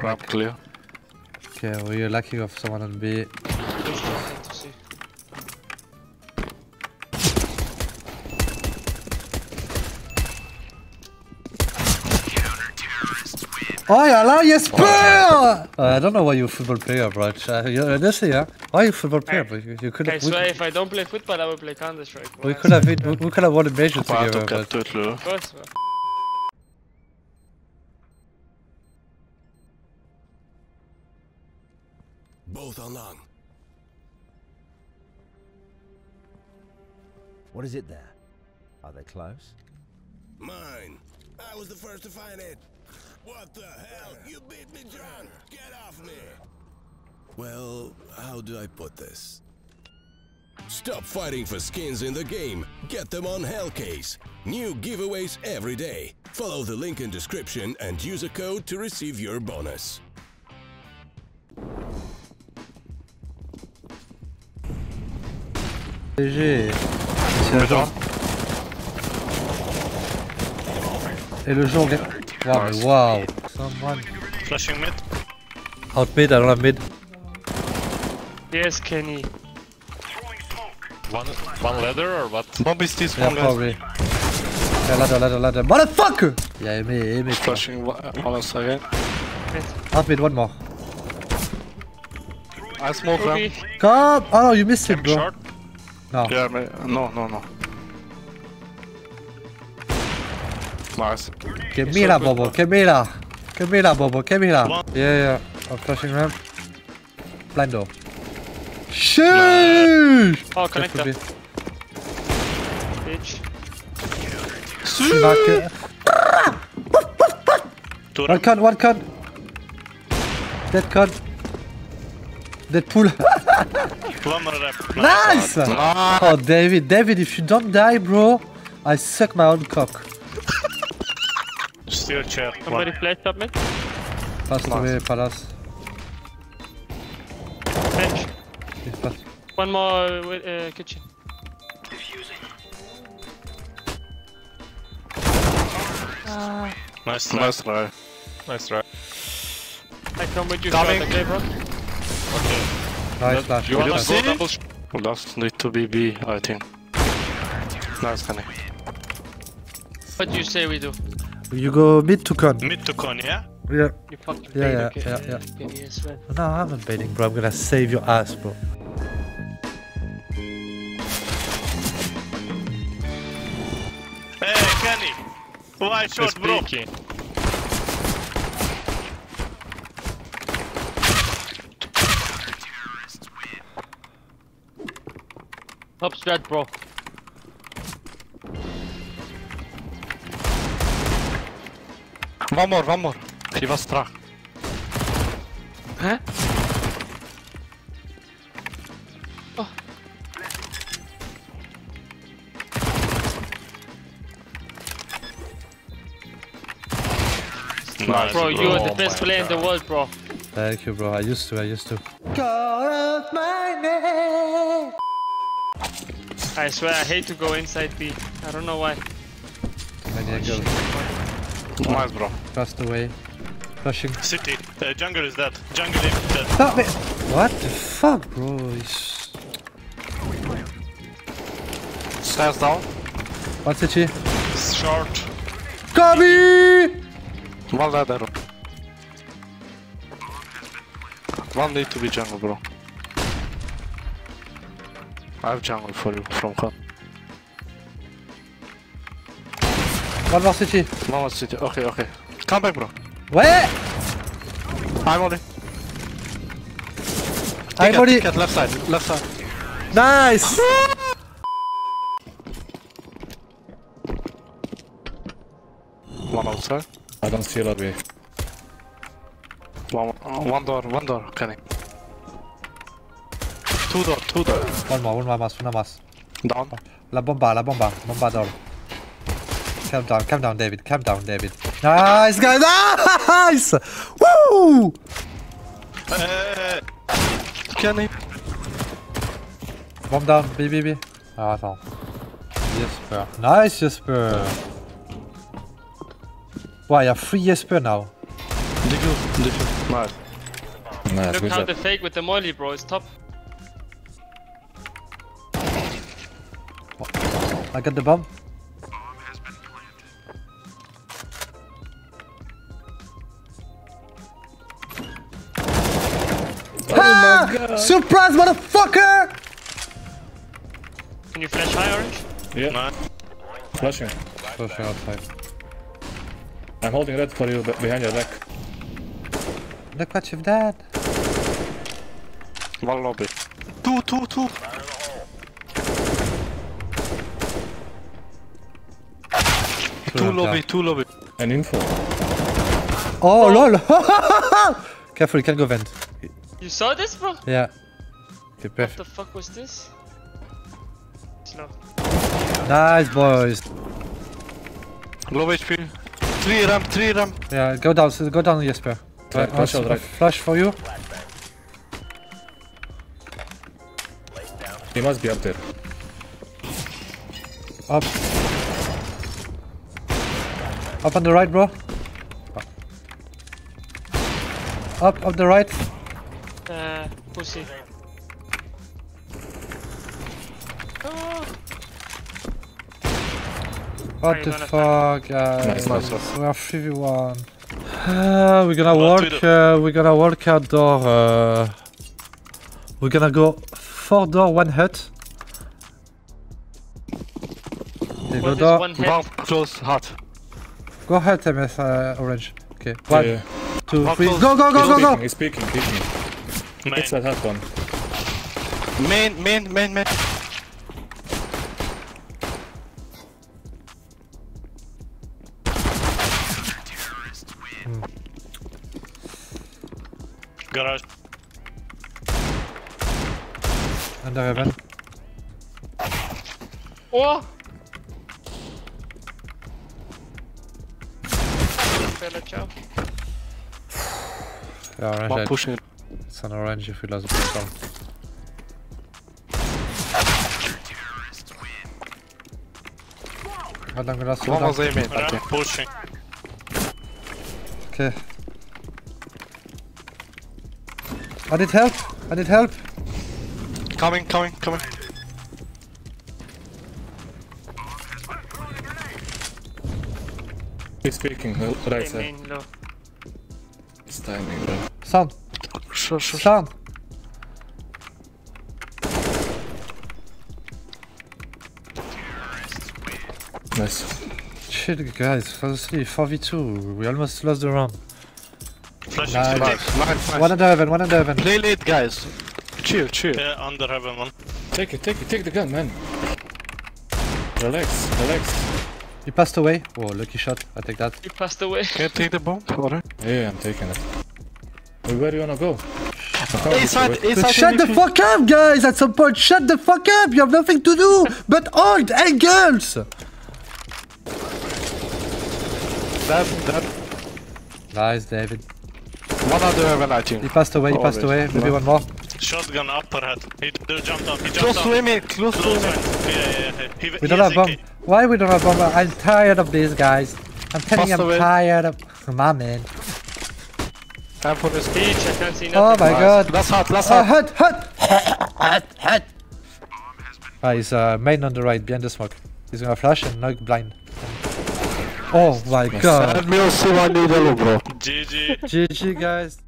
Ramp clear. Okay, we're lucky of someone on B. There's nothing to see. Oh yeah, là, Jesper! Uh, I don't know why you're a football player, bro. Uh, you honestly, yeah. Why are you a football player, bro? You, you could I have. swear We, if I don't play football, I will play Counter Strike. we could have. been- We, we could have won a major Bara together, but. ett ut Lulu. Of course. bro. Both. What is it there? Are they close? Mine. I was the first to find it. What the hell? You beat me drunk. Get off me. Well, how do I put this? Stop fighting for skins in the game. Get them on Hellcase. New giveaways every day. Follow the link in description and use a code to receive your bonus. GG. Et le jour, gars. Wow, wow. Someone. Flashing mid. Out mid, I don't have mid. Yes, Kenny. One, one ladder or what? Bomb is this Yeah, one probably. Yeah, ladder, ladder, ladder. Motherfucker! Yeah, aimé, aimé. Flashing one on us again. Out mid, one more. I smoke. Ruby. Come! Oh no, you missed it, bro. Short. No. Yeah, ma- no, no, no. Nice. Give me that, Bobo. Give me that. Give me that, Bobo. Give me that. One. Yeah, yeah. I'm flashing ramp. Blind door. Sheesh! Oh, That could connector. be. Bitch. Knock it. Two One ramp. con, one con. Dead con. Deadpool. One nice! Oh, David, David, if you don't die, bro, I suck my own cock. Still chair. Somebody One. flash top mid. Pass away, Palace. Bench. He's flash. One more uh, with, uh, kitchen. Nice try. Nice try. Nice try. I come with you, Coming. Scott, okay, bro? Okay. Nice flash. You wanna flash. go double sh- Last need to be B, I think. Nice, Kenny. What do you say we do? You go mid to con. Mid to con, yeah? Yeah. You fucking Yeah, bait, yeah, okay? yeah, yeah. Kenny, I swear. No, I'm not baiting, bro. I'm gonna save your ass, bro. Hey, Kenny! Why shot, bro? Top strat, bro. One more, one more. He was struck. Huh? Nice, Bro, you are the Oh best my player in the world, bro. Thank you, bro. I used to, I used to. I swear, I hate to go inside B. I don't know why. Many angles. Nice, bro. Trust away. Flushing. City. Uh, jungle is dead. Jungle is dead. Stop it! What the fuck, bro? He's... Stairs down. One city. Short. Kobe! One ladder. One need to be jungle, bro. I have jungle for you from con. One more city. One more city. Okay, okay. Come back, bro. Ouais! I'm on it. I'm on it. Left side. Left side. Nice! One outside. I don't see lobby. One, uh, one door. One door. Kenny. Two door. Two door. One more, one more mass, one more mass. Down. La bomba, la bomba, bomba door. Calm down, calm down, David, calm down, David. Nice, guys! Nice! Woo! Uh, Kenny. Bomb down, B, B, B. Ah, attends. Jesper. Nice, Jesper. Wow, y'a free Jesper now. Defuse, defuse. Nice. Nice, Look how job. the fake with the molly, bro. It's top. I got the bomb. Oh my god! Surprise, motherfucker! Can you flash high orange? Yeah, flashing. Pushing outside. I'm holding red for you be- behind your back. Look what you've done. One lobby. Two, two, two. Two of lobby, that. two lobby. An info. Oh, oh. lol! Careful, you can go vent. You saw this, bro? Yeah. Okay, What the fuck was this? Slow. Nice, boys. Low HP. Three ramp, three ramp. Yeah, go down, go down, Jesper. Right, flash out, right. Flash for you. He must be up there. Up. Up on the right, bro. Up, up the right. Uh, pussy. Oh, What Are the fuck, guys? Nice, nice, nice. We are 3v1. Uh, we're gonna What to work, uh, we're gonna work out door, uh, we're gonna go 4 door, 1 hut. Okay, go door, one head? One close hut. Go hut, MS, uh, orange. Okay, one, Yeah, two, One three, close. go, go, go, he's go, peeking, go! he's peeking, peeking. Main, It's that hot one. main, main, main, main. Garage. Under heaven. Oh! Bella ciao. Yeah, orange, One pushing. it's an orange if we lost the pistol. Hold on, gonna slow One down. was aiming. I think. pushing. Okay. I need help. I need help. Coming, coming, coming. He's peeking, uh, right Hey, side. It's timing, bro. Sound. Sure, sure. Sound. Nice. Shit, guys. Firstly, 4v2. We almost lost the round. Flashing Nice. city. Nice, nice, nice. One under heaven. One under heaven. Play late, guys. Chill, chill. Yeah, under heaven one. Take it, take it, take the gun, man. Relax, relax. He passed away. Oh, lucky shot. I take that. He passed away. Can you take the bomb? Alright. Yeah, I'm taking it. Wait, Where do you wanna go? I can't A reach side, you, A But side. shut the fuck up, guys! At some point, shut the fuck up! You have nothing to do but hold angles! That, that. Nice, David. One other heaven, I He passed away, he passed away. Maybe one more. Shotgun upper head. He d- jumped down. He jumped Close down. to him, eh? close to him. Yeah, yeah, yeah. He, We he don't has have bomb. AK. Why we don't have bomb? I'm tired of these guys. I'm telling you, I'm away. tired of. My man. Time for the speech. I can't see nothing. Oh my god. Last hut, last Oh, hut. hut, hut! hut, hut! Ah, he's uh, main on the right, behind the smoke. He's gonna flash and knock blind. Oh my god. Send me a C1 needle, bro. GG. GG, guys.